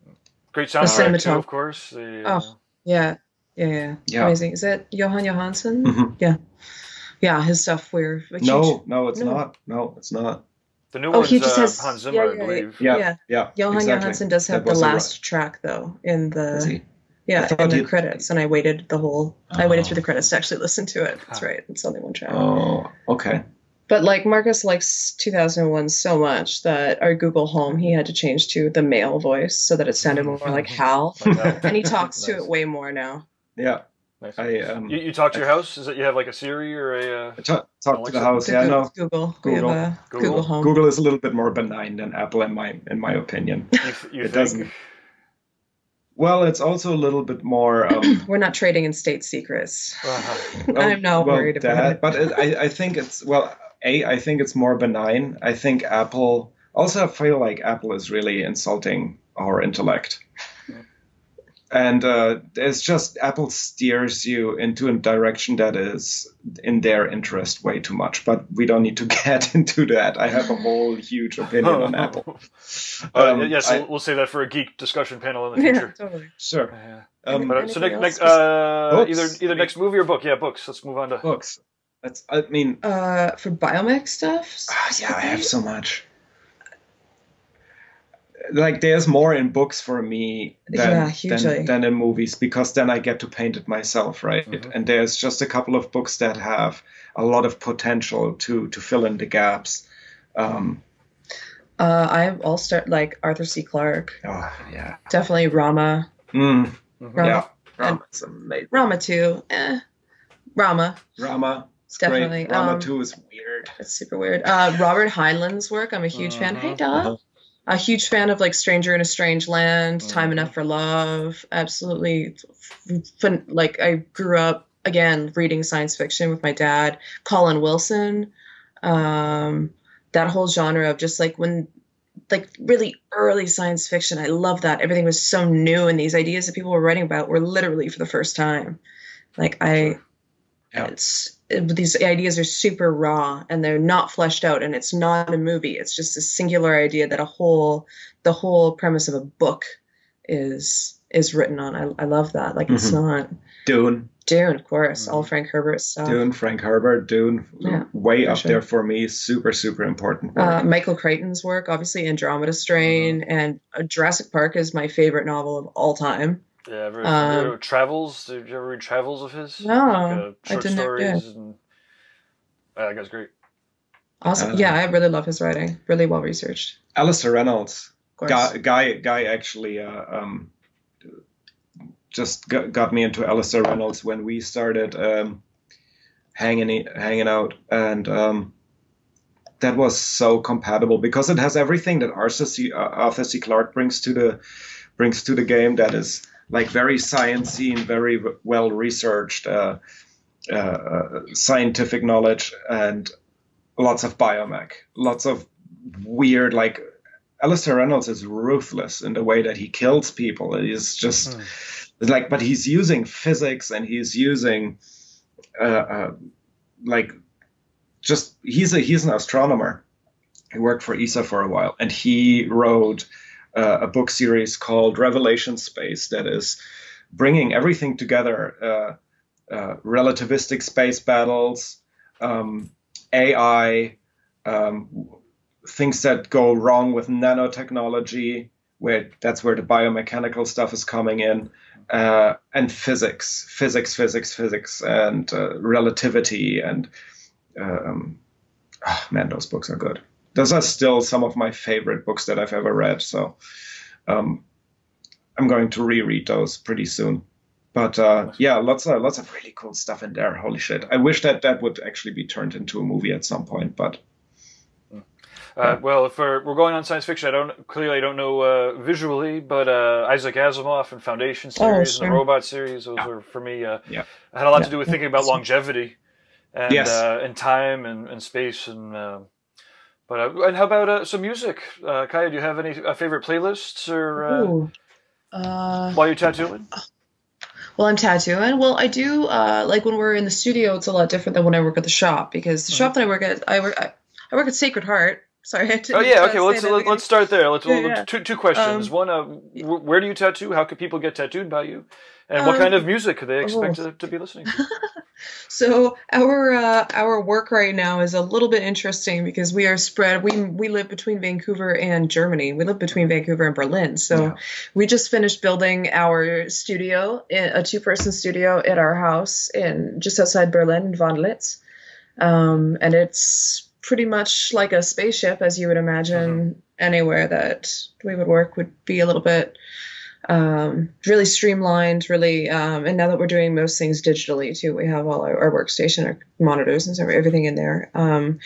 Great soundtrack too, cinematography. of course. The, uh, Oh. Yeah. Yeah, yeah. Yeah. Amazing. Is that Jóhann Jóhannsson? mhm. Yeah. Yeah, his stuff we're No, no, it's No. not. No, it's not. the new Oh, one's he just uh, has Hans Zimmer, yeah, I yeah, believe. Yeah, Yeah. yeah. Jóhann exactly. Jóhannsson does have That the was a ri- last track though in the yeah in the he- credits, and I waited the whole I waited Oh. through the credits to actually listen to it. That's right. It's only one track. Oh, okay. But like Markus likes 2001 so much that our Google Home he had to change to the male voice so that it sounded more like Hal, Like and he talks to it way more now. Yeah, Nice. I um, You, you talk to your house? Is it you have like a Siri or a? Uh, I ta- talk to Alexa? the house. The Yeah, Goo- no. Google, Google. a Google. Google Home. Google is a little bit more benign than Apple, in my in my opinion. you, you It think? doesn't- Well, it's also a little bit more. Um, We're not trading in state secrets. Uh-huh. I'm not well, worried about that, it. But it, I, I think it's well. A, I think it's more benign. I think Apple. Also, I feel like Apple is really insulting our intellect. and uh, it's just Apple steers you into a direction that is in their interest way too much. But we don't need to get into that. I have a whole huge opinion on Apple. Uh, Um, yes, I- we'll, we'll save that for a geek discussion panel in the Yeah, future. totally. Sure. Yeah. Um, But, uh, so Anything next, next uh, either either next movie or book. Yeah, books. Let's move on to. books. That's. I mean, Uh, for biomech stuff. ah, yeah, I have so much. Like, there's more in books for me than, Yeah, than, than in movies because then I get to paint it myself, right? Mhm. And there's just a couple of books that have a lot of potential to to fill in the gaps. Um, Uh, I all start like Arthur C. Clarke. oh, yeah. Definitely Rama. Mm, Rama. yeah. Rama's amazing. Rama too. Eh. Rama. Rama. It's definitely. Great. Rama um, 2 is weird. It's super weird. Uh, Robert Heinlein's work. I'm a huge fan. Hey, Mhm, dog. uh-huh. A huge fan of like Stranger in a Strange Land, Time Mhm. Enough for Love. Absolutely, fun. Like I grew up again reading science fiction with my dad. Colin Wilson. Um, that whole genre of just like when like really early science fiction. I love that. Everything was so new and these ideas that people were writing about were literally for the first time. Like I Yeah. it's it, these ideas are super raw and they're not fleshed out and it's not a movie. It's just a singular idea that a whole the whole premise of a book is is written on. I, I love that. Like it's Mhm. not Dune. Dune, of course, all Mhm. Frank Herbert stuff. Dune, Frank Herbert, Dune, Yeah, way up sure. there for me. Super, super important. Uh, Michael Crichton's work, obviously Andromeda Strain, and uh, Jurassic Park is my favorite novel of all time. Yeah, ever, Um, ever travels. Did you ever read travels of his? No, Like, uh, I didn't ever stories and. Uh, that guy's great. Awesome. Uh, yeah, I really love his writing. Really well researched. Alastair Reynolds, guy, guy, guy actually uh, um, just got, got me into Alastair Reynolds when we started um, hanging hanging out, and um, that was so compatible because it has everything that Arthur C, uh, Arthur C. Clarke brings to the brings to the game. That is like very sciencey and very well researched. Uh, uh, scientific knowledge and lots of biomech, lots of weird like Alastair Reynolds is ruthless in the way that he kills people. He's just Hmm. like, but he's using physics and he's using uh, uh, like just he's a he's an astronomer. He worked for ESA for a while, and he wrote uh, a book series called Revelation Space that is bringing everything together. Uh, uh, relativistic space battles, um, AI, um, things that go wrong with nanotechnology, where that's where the biomechanical stuff is coming in, uh, and physics, physics, physics, physics, and uh, relativity, and um, ah, man, those books are good. Those are still some of my favorite books that I've ever read. So um, I'm going to reread those pretty soon. But uh, yeah, lots of lots of really cool stuff in there. Holy shit! I wish that that would actually be turned into a movie at some point. But Uh, well, if we're, we're going on science fiction, I don't clearly I don't know uh, visually, but uh, Isaac Asimov and Foundation series and sure. the Robot series, those are for me. Uh, Yeah. Had a lot Yeah. to do with thinking about longevity and Yes. uh, and time and, and space and. But uh, and how about uh, some music, uh, Kaija? Do you have any uh, favorite playlists or uh, Uh, while you're tattooing? well, I'm tattooing. Well, I do uh, like when we're in the studio. It's a lot different than when I work at the shop because the shop that I work at, I work, I, I work at Sacred Heart. Sorry. Oh yeah, okay. Well, let's let, let's start there. Let's, Yeah, yeah. Two, two questions. Um, One, uh, where do you tattoo? How could people get tattooed by you? And what Um, kind of music could they expect oh. to, to be listening to? So our uh, our work right now is a little bit interesting because we are spread. We we live between Vancouver and Germany. We live between Vancouver and Berlin. So Yeah. we just finished building our studio, a two person studio at our house in just outside Berlin, in Wandlitz, um, and it's pretty much like a spaceship, as you would imagine. Anywhere that we would work would be a little bit um, really streamlined, really. Um, and now that we're doing most things digitally too, we have all our, our workstation, our monitors, and everything in there. Um,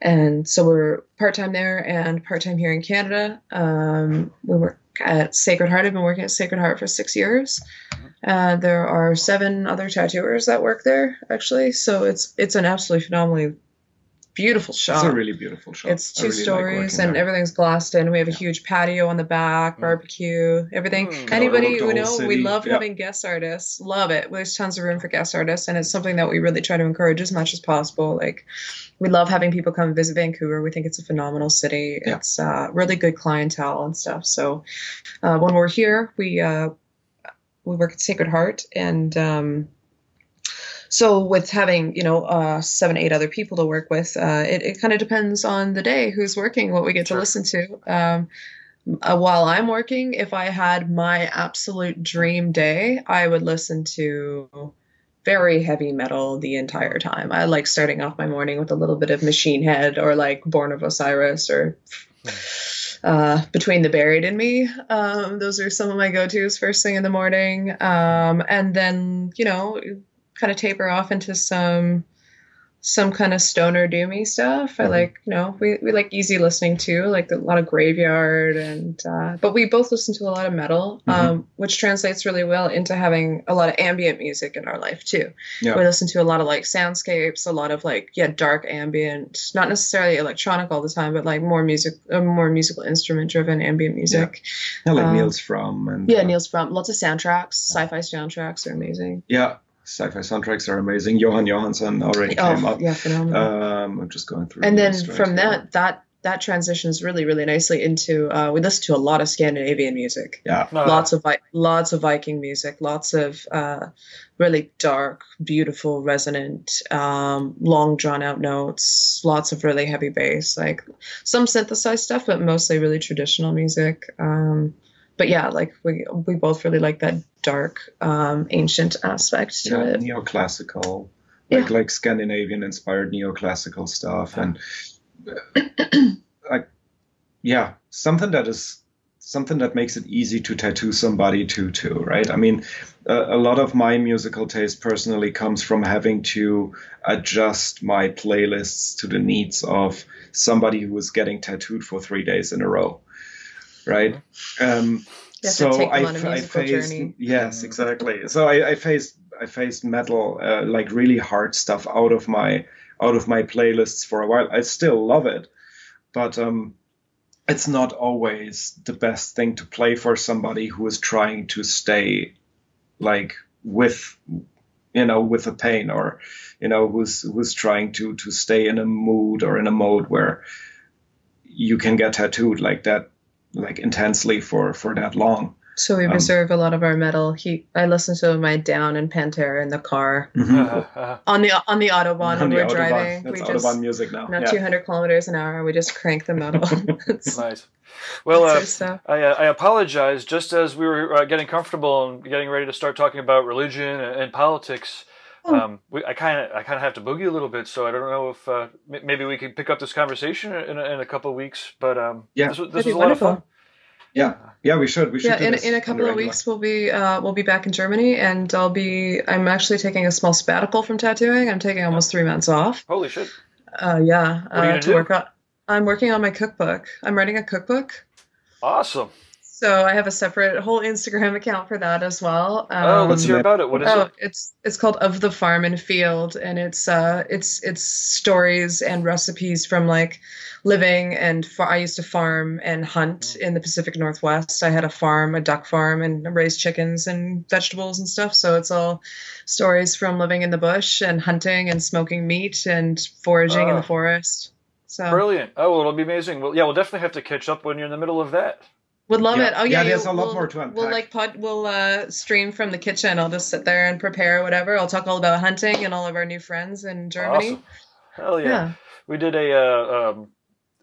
and so we're part time there and part time here in Canada. Um, we work at Sacred Heart. I've been working at Sacred Heart for six years. Uh, there are seven other tattooers that work there actually. So it's it's an absolutely phenomenally beautiful shop. It's a really beautiful shop. It's two really stories working and there. everything's glassed in. We have a huge patio on the back, barbecue, everything. Mm. Anybody Overlook we know, whole we love Yeah. having guest artists. Love it. There's tons of room for guest artists, and it's something that we really try to encourage as much as possible. Like, we love having people come visit Vancouver. We think it's a phenomenal city. Yeah. It's uh, really good clientele and stuff. So, uh, when we're here, we uh, we work at Sacred Heart, and um, so with having you know uh, seven eight other people to work with uh, it, it kind of depends on the day who's working what we get Sure. to listen to. Um, uh, while i'm working if i had my absolute dream day i would listen to very heavy metal the entire time. I like starting off my morning with a little bit of machine head or like born of osiris or uh, between the buried and me. Um, those are some of my go-to's first thing in the morning. Um, and then you know kind of taper off into some some kind of stoner doomy stuff. I Mhm. like, you know, we, we like easy listening too, like a lot of graveyard and uh, but we both listen to a lot of metal, um, which translates really well into having a lot of ambient music in our life too. Yeah. We listen to a lot of like soundscapes, a lot of like yeah, dark ambient, not necessarily electronic all the time, but like more music, uh, more musical instrument driven ambient music. Yeah, like um, Nils Frahm and Yeah, uh, Nils Frahm lots of soundtracks, sci-fi soundtracks are amazing. Yeah, sci-fi soundtracks are amazing. Jóhann Jóhannsson already came Oh, up. yeah, phenomenal. Um, I'm just going through. and the then list right from here. that that that transitions really really nicely into uh, we listen to a lot of Scandinavian music. yeah, No, Lots of Vi- lots of Viking music, lots of uh, really dark, beautiful, resonant, um, long drawn out notes, lots of really heavy bass, like some synthesized stuff, but mostly really traditional music. Um, but yeah, like we we both really like that dark, um, ancient aspect to yeah, it. neoclassical, Yeah. like like Scandinavian inspired neoclassical stuff, and like yeah, something that is something that makes it easy to tattoo somebody to too, right? I mean, a, a lot of my musical taste personally comes from having to adjust my playlists to the needs of somebody who is getting tattooed for three days in a row, right? Um, You have to so I, a I faced journey. yes, exactly. So I, I faced I faced metal uh, like really hard stuff out of my out of my playlists for a while. I still love it, but um, it's not always the best thing to play for somebody who is trying to stay like with you know with the pain or you know who's who's trying to to stay in a mood or in a mode where you can get tattooed like that like intensely for for that long So we Um, reserve a lot of our metal. He, I listen to my Down and Pantera in the car uh, uh, on the on the autobahn On when the we're Autobahn. driving. That's we Autobahn just music now. not yeah. 200 kilometers an hour. We just crank the metal. Nice. Well, uh. I, uh, I apologize. Just as we were uh, getting comfortable and getting ready to start talking about religion and, and politics. Um, we, I kind of I kind of have to boogie a little bit. So I don't know if uh, m- maybe we could pick up this conversation in, a- in a couple of weeks. But um, Yeah. this, was- this was be a lot of fun. yeah, yeah, we should. We should. Yeah, in, in a couple of weeks we'll be uh, we'll be back in Germany, and I'll be. I'm actually taking a small sabbatical from tattooing. I'm taking almost three months off. Holy shit! Uh, yeah, uh, gonna to do? work on. I'm working on my cookbook. I'm writing a cookbook. Awesome. So I have a separate whole Instagram account for that as well. Um, oh, let's hear about it. What is oh, it? it's it's called Of the Farm and Field, and it's uh it's it's stories and recipes from like living and fa- I used to farm and hunt in the Pacific Northwest. I had a farm, a duck farm, and raised chickens and vegetables and stuff. So it's all stories from living in the bush and hunting and smoking meat and foraging in Ah. the forest. So Brilliant. Oh, well, it'll be amazing. Well, yeah, we'll definitely have to catch up when you're in the middle of that. Would love Yeah. it. Oh yeah, Yeah, there's you- a lot we'll, more to We'll like pod. We'll uh, stream from the kitchen. I'll just sit there and prepare whatever. I'll talk all about hunting and all of our new friends in Germany. Awesome. Hell yeah. Yeah. We did a uh, um,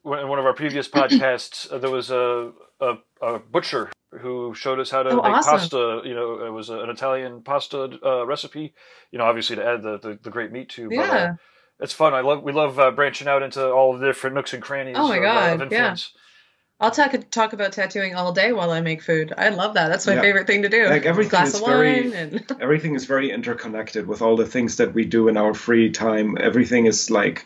in one of our previous podcasts. Uh, there was a, a a butcher who showed us how to Oh, make awesome. pasta. You know, it was an Italian pasta uh, recipe. You know, obviously to add the, the, the great meat to. But, uh, Yeah. it's fun. I love we love uh, branching out into all the different nooks and crannies. Oh my of, uh, God, of yeah. I'll talk talk about tattooing all day while I make food. I love that. That's my Yeah. favorite thing to do. Like, everything glass is of very- and everything is very interconnected with all the things that we do in our free time. Everything is like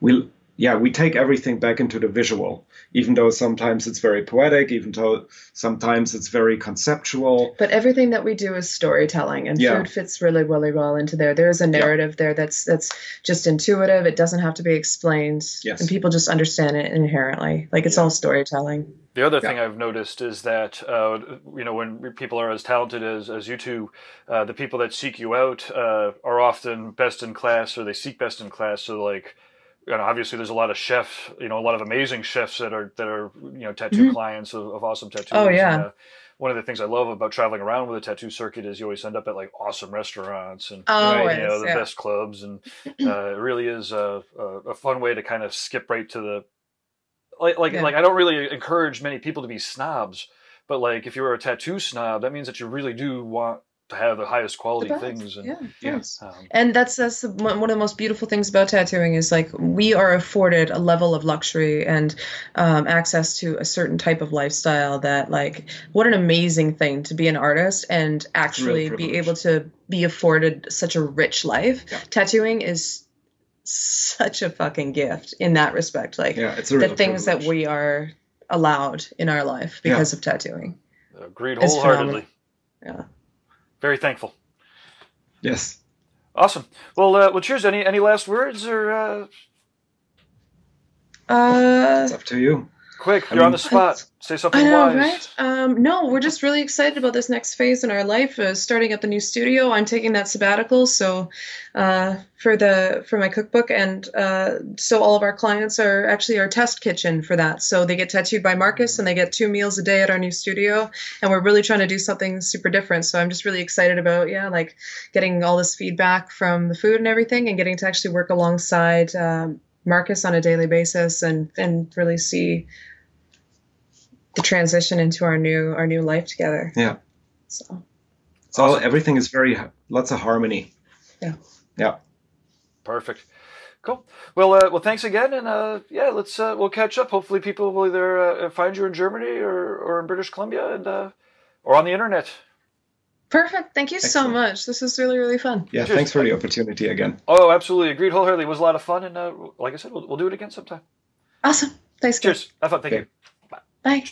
we yeah, we take everything back into the visual, even though sometimes it's very poetic, even though sometimes it's very conceptual. But everything that we do is storytelling, and Yeah. food fits really, really well into there. There is a narrative there that's that's just intuitive. It doesn't have to be explained, Yes. and people just understand it inherently. Like it's all storytelling. The other Yeah. thing I've noticed is that uh, you know when people are as talented as, as you two, uh, the people that seek you out uh, are often best in class, or they seek best in class. So like, you know, obviously there's a lot of chefs, you know, a lot of amazing chefs that are that are you know tattoo clients of, of awesome tattoos. Mm-hmm. Oh, yeah. And, uh, one of the things I love about traveling around with a tattoo circuit is you always end up at like awesome restaurants and Always, you know the yeah. best clubs, and uh, it really is a, a, a fun way to kind of skip right to the like like Yeah. like I don't really encourage many people to be snobs, but like if you're a tattoo snob, that means that you really do want to have the highest quality The things. And, yeah, Yeah. yes. um, And that's that's the, one of the most beautiful things about tattooing is like we are afforded a level of luxury and um, access to a certain type of lifestyle that like what an amazing thing to be an artist and actually be able to be afforded such a rich life. Yeah. Tattooing is such a fucking gift in that respect. Like Yeah, it's a the things that we are allowed in our life Yeah. because of tattooing. agreed wholeheartedly. Yeah. Very thankful. Yes. Awesome. Well, uh, well, cheers. Any any last words or uh, Uh, It's up to you. Quick? You're on mean- the spot. Say something I know, wise. right? Um, no, we're just really excited about this next phase in our life, uh, starting up the new studio. I'm taking that sabbatical, so uh, for the for my cookbook, and uh, so all of our clients are actually our test kitchen for that. So they get tattooed by Markus, and they get two meals a day at our new studio, and we're really trying to do something super different. So I'm just really excited about yeah, like getting all this feedback from the food and everything, and getting to actually work alongside. Um, Markus on a daily basis and and really see the transition into our new our new life together. Yeah. So It's all everything is very lots of harmony. Yeah. Yeah. Perfect. Cool. Well, uh, well, thanks again, and uh, yeah, let's uh, we'll catch up. Hopefully, people will either uh, find you in Germany or, or in British Columbia, and uh, or on the internet. perfect. Thank you so much. This is really really fun. Yeah. Cheers. Thanks for the opportunity again. Oh, absolutely. Agreed wholeheartedly. It was a lot of fun, and uh, like I said, we'll, we'll do it again sometime. Awesome. Thanks. guys. Cheers. Have fun. Thank Okay. you. Bye.